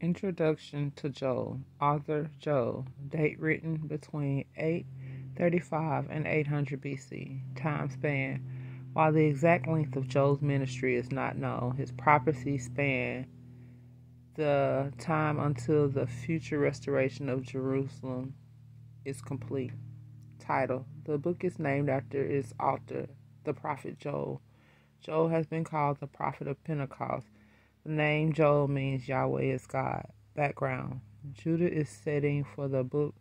Introduction to Joel. Author Joel. Date written between 835 and 800 BC. Time span. While the exact length of Joel's ministry is not known, his prophecy span the time until the future restoration of Jerusalem is complete. Title The book is named after its author, the prophet Joel. Joel has been called the prophet of Pentecost the name Joel means Yahweh is God. Background Judah is setting for the book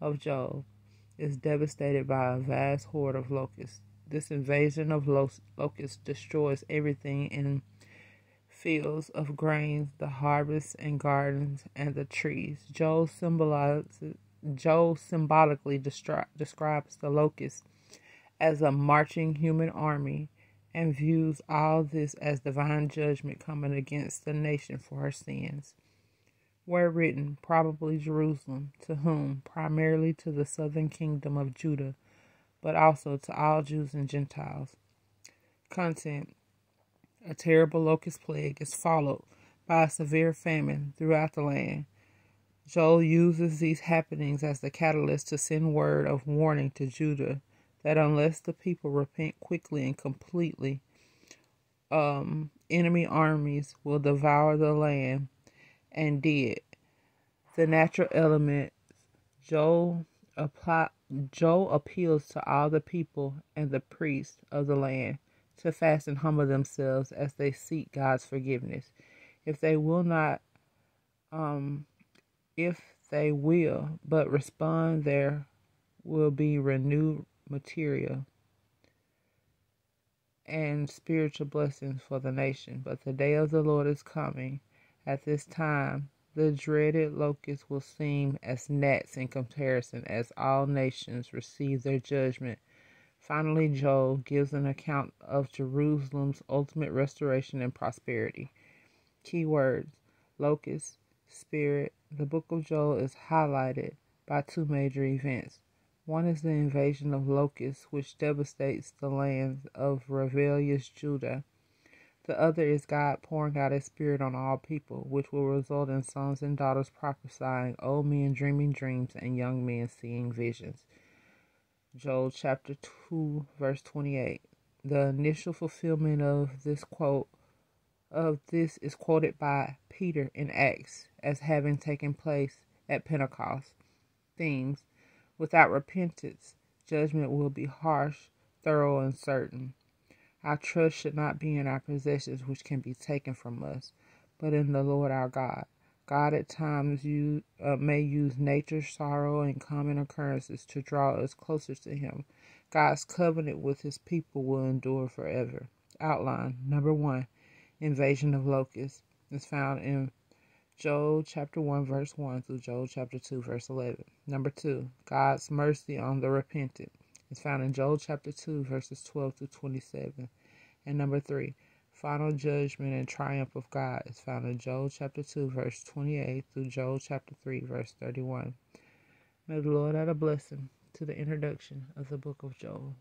of Joel is devastated by a vast horde of locusts. This invasion of locusts destroys everything in fields of grains, the harvests and gardens and the trees. Joel symbolizes Joel symbolically destri- describes the locusts as a marching human army and views all this as divine judgment coming against the nation for her sins. Were written, probably Jerusalem, to whom? Primarily to the southern kingdom of Judah, but also to all Jews and Gentiles. Content A terrible locust plague is followed by a severe famine throughout the land. Joel uses these happenings as the catalyst to send word of warning to Judah that unless the people repent quickly and completely, um, enemy armies will devour the land and did. The natural elements, Joel, apply, Joel appeals to all the people and the priests of the land to fast and humble themselves as they seek God's forgiveness. If they will not, um, if they will but respond, there will be renewed material and spiritual blessings for the nation. But the day of the Lord is coming. At this time, the dreaded locusts will seem as gnats in comparison as all nations receive their judgment. Finally, Joel gives an account of Jerusalem's ultimate restoration and prosperity. Key words locust, spirit. The book of Joel is highlighted by two major events one is the invasion of locusts, which devastates the lands of rebellious Judah. The other is God pouring out His Spirit on all people, which will result in sons and daughters prophesying, old men dreaming dreams, and young men seeing visions. Joel chapter 2, verse 28. The initial fulfillment of this quote of this is quoted by Peter in Acts as having taken place at Pentecost. Themes Without repentance, judgment will be harsh, thorough, and certain. Our trust should not be in our possessions, which can be taken from us, but in the Lord our God. God at times uh, may use nature, sorrow, and common occurrences to draw us closer to Him. God's covenant with His people will endure forever. Outline Number one Invasion of locusts is found in Joel chapter 1, verse 1 through Joel chapter 2, verse 11. Number 2, God's mercy on the repentant is found in Joel chapter 2, verses 12 to 27. And number 3, final judgment and triumph of God is found in Joel chapter 2, verse 28 through Joel chapter 3, verse 31. May the Lord add a blessing to the introduction of the book of Joel.